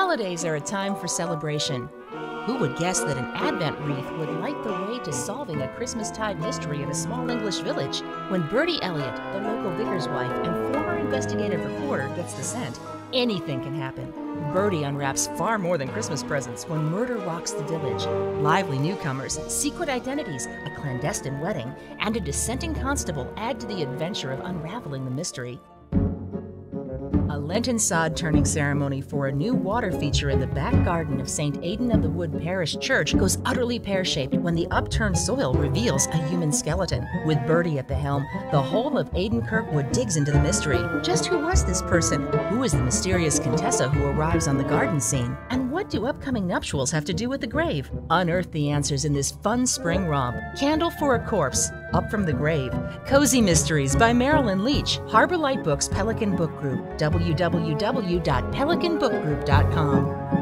Holidays are a time for celebration. Who would guess that an Advent wreath would light the way to solving a Christmastide mystery in a small English village? When Berdie Elliott, the local vicar's wife and former investigative reporter, gets the scent, anything can happen. Berdie unwraps far more than Christmas presents when murder rocks the village. Lively newcomers, secret identities, a clandestine wedding, and a dissenting constable add to the adventure of unraveling the mystery. A Lenten sod turning ceremony for a new water feature in the back garden of St. Aidan of the Wood Parish Church goes utterly pear shaped when the upturned soil reveals a human skeleton. With Berdie at the helm, the whole of Aidan Kirkwood digs into the mystery. Just who was this person? Who is the mysterious Contessa who arrives on the garden scene? And what do upcoming nuptials have to do with the grave? Unearth the answers in this fun spring romp. Candle for a Corpse, Up from the Grave, Cozy Mysteries by Marilyn Leach, Harbourlight Books Pelican Book Group, www.pelicanbookgroup.com.